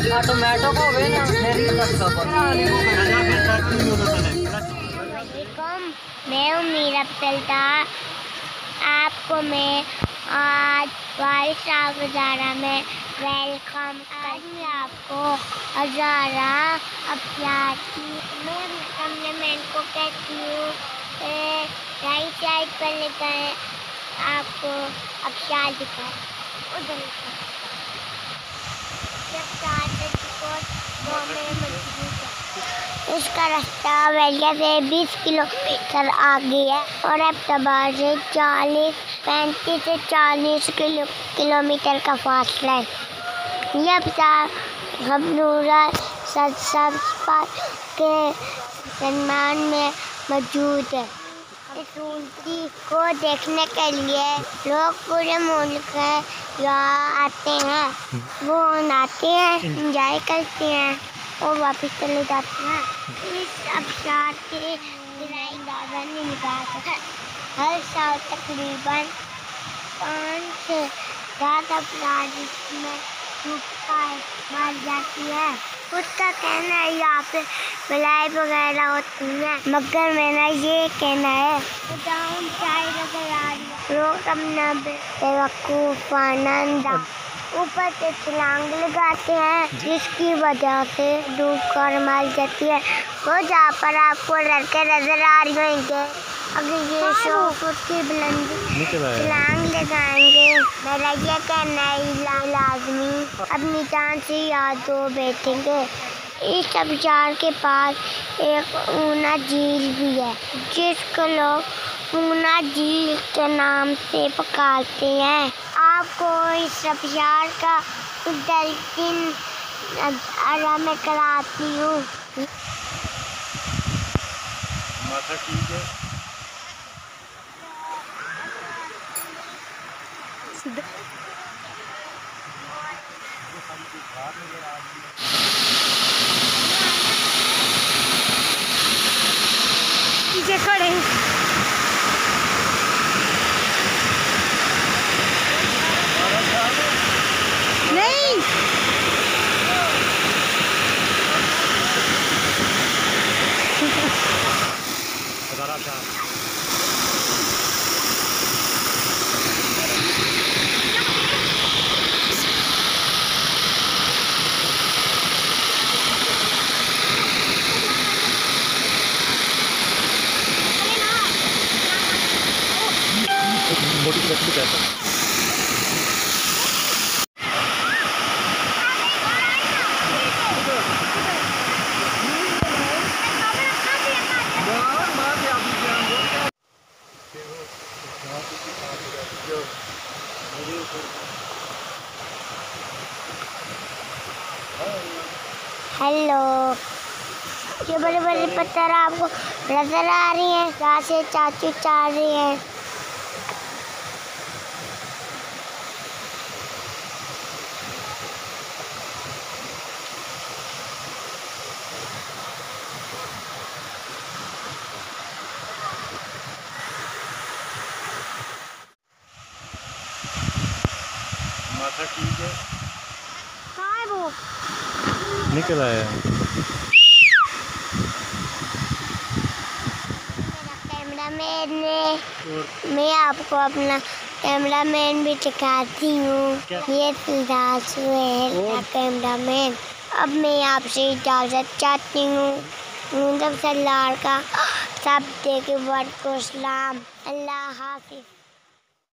Tomato को होवे ना मेरी तक मैं हूँ। मीरा पलटा आपको मैं आज बारिश हज़ारा में वेलकम आज मैं आपको। हज़ारा अभ्यास की मैं हमने मैं इनको कहती हूँ राइट साइड पर लेकर आपको अक्षाल दिखाए उधर जब चार को में मज़बूत है इसका रास्ता वेलिया से 20 किलोमीटर आगे है और अहमदाबाद से 40 पैंतीस से 40 किलो, किलोमीटर का फासला है। यह हबनूरा सब्सपार के सम्मान में मौजूद है। ऊँची को देखने के लिए लोग पूरे मुल्क यहाँ आते हैं। वो नहाते हैं इंजॉय करते हैं और वापस चले जाते हैं। इस अवसर के दादा ने हर साल तकरीबन पाँच से सात अपराध इसमें मार जाती है। उसका कहना है यहाँ पे मलाई वगैरह होती है मगर मेरा ये कहना है डाउन साइड नज़र है। लोग अपना बेवकूफ़ आनंद। ऊपर से छलांग लगाते हैं जिसकी वजह से डूब कर मर जाती है। वो जहाँ पर आपको लड़के नज़र आ रही होंगे। अगर ये शो उसकी बुलंदी छलांग लगाएँगे। कहना है लाजमी अपनी जान से याद दो बैठेंगे। इस अभियान के पास एक ऊना झील भी है जिसको लोग ऊना झील के नाम से पकाते हैं। आपको इस अभियान का दलकिन अरा में कराती हूँ। माथा ठीक है। पीछे खड़े नहीं। हजारा मोटी लकड़ी कैसा हेलो। ये बड़े बड़े पत्थर आपको नज़र आ रही हैं। जहाँ से चाचू चाह रही हैं। माथा ठीक है है वो। निकल आया। मैं आपको अपना कैमरा मैन भी दिखाती हूँ। ये फ़िलहाल सुहेल का कैमरामैन। अब मैं आपसे इजाज़त चाहती हूँ। सल्लार का सब देखे वर्ड को सलाम अल्लाह हाफिज़।